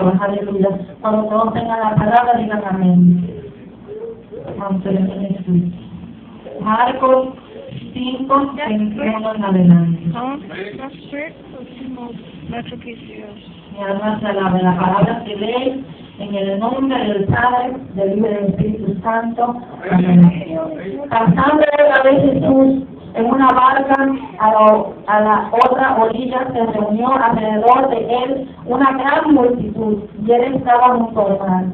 Aleluya. Cuando todos tengan la palabra, digan amén. Marcos 5, 21 en adelante. Mi alma se alaba la palabra que lee en el nombre del Padre, del Hijo y del Espíritu Santo. Amén. Pasando otra vez Jesús en una barca a la, a la otra orilla se reunió alrededor de él una gran multitud y él estaba junto al mar.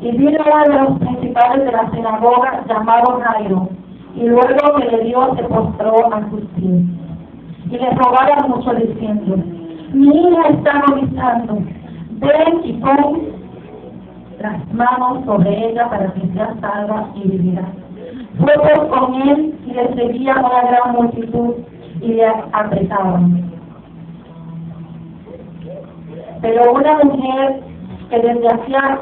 Y vino uno de los principales de la sinagoga llamado Jairo y luego que le dio se postró a sus pies. Y le rogaba mucho diciendo mi hija está agonizando ven y pon las manos sobre ella para que sea salva y vivirá fue pues con él le seguía una gran multitud y le apretaban. Pero una mujer que desde hacía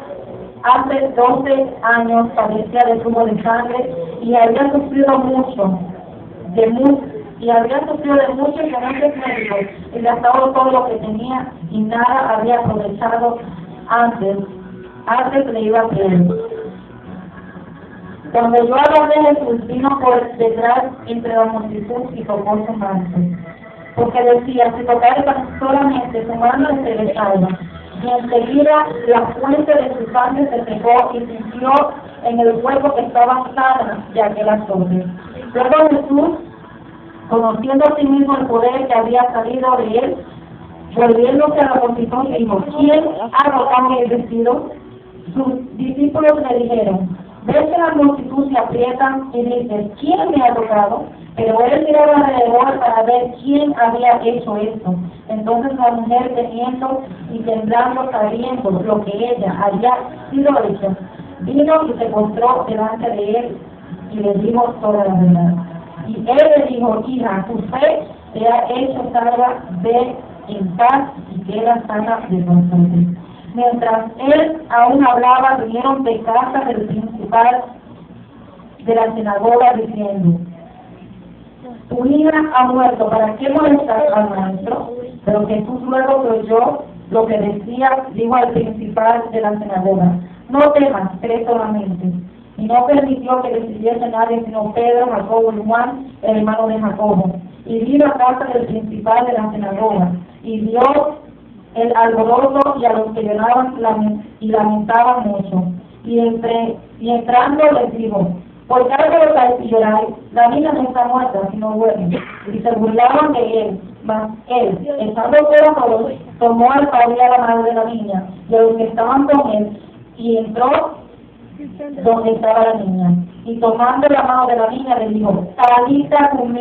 hace 12 años padecía de flujo de sangre y había sufrido mucho, de mucho, y había sufrido de muchos grandes médicos y gastado todo lo que tenía y nada había aprovechado antes, antes le iba a bien. Cuando yo de Jesús, vino por detrás entre la multitud y tocó su manto. Porque decía, si tocar solamente su mano se salva. Y enseguida la fuente de su sangre se secó y sintió en el cuerpo que estaba sana de aquel azote. Luego Jesús, conociendo a sí mismo el poder que había salido de él, volviéndose a la multitud, dijo, ¿quién ha rotado el vestido? Sus discípulos le dijeron, ves que la multitud se aprieta y dice, ¿quién me ha tocado? Pero él miraba alrededor para ver quién había hecho esto. Entonces la mujer teniendo y temblando sabiendo lo que ella había sido hecho, vino y se postró delante de él y le dijo toda la verdad. Y él le dijo, hija, tu fe te ha hecho salva, ve en paz y queda sana de nosotros. Mientras él aún hablaba, vinieron de casa del principal de la sinagoga diciendo, tu hija ha muerto, ¿para qué molestar al maestro? Pero Jesús luego oyó lo que decía, dijo al principal de la sinagoga, no temas, cree solamente. Y no permitió que le nadie sino Pedro, Jacobo y Juan, el hermano de Jacobo. Y vino a casa del principal de la sinagoga y vio el alboroto y a los que lloraban y lamentaban mucho. Y, entre, y entrando les dijo, ¿por qué alborotáis y lloráis? La niña no está muerta, sino duerme. Y se burlaban de él. Mas él, estando fuera todos, tomó al padre a la madre de la niña, y a los que estaban con él, y entró donde estaba la niña. Y tomando la mano de la niña le dijo, Talita conmigo.